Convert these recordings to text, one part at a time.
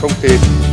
không kịp.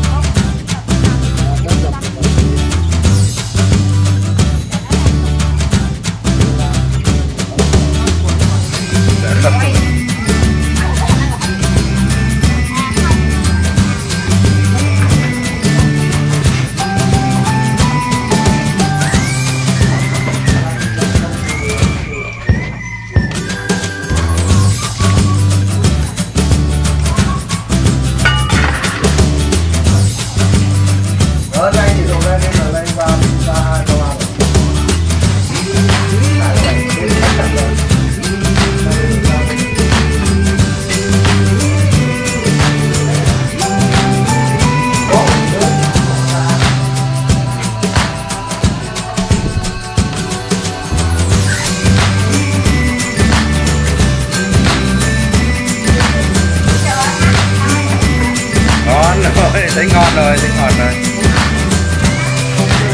Thấy ngon rồi, thấy ngon rồi.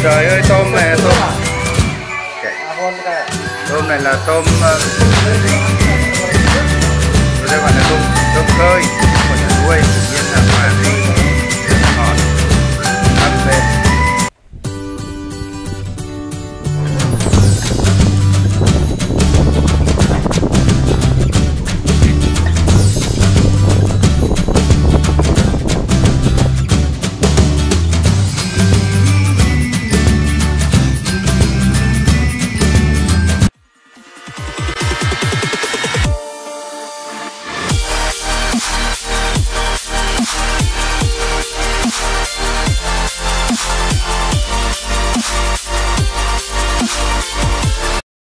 Trời ơi, tôm này tôm. Tôm này là tôm ờ, đây gọi là tôm tôm khơi